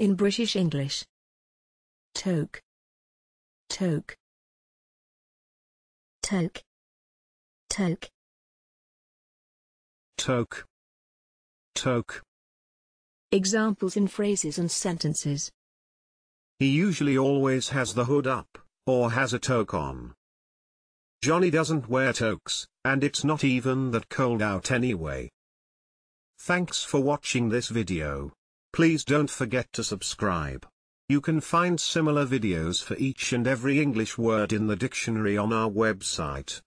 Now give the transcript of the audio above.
In British English. Toque. Toque. toque, toque, toque, toque. Examples in phrases and sentences. He usually always has the hood up, or has a toque on. Johnny doesn't wear toques, and it's not even that cold out anyway. Thanks for watching this video. Please don't forget to subscribe. You can find similar videos for each and every English word in the dictionary on our website.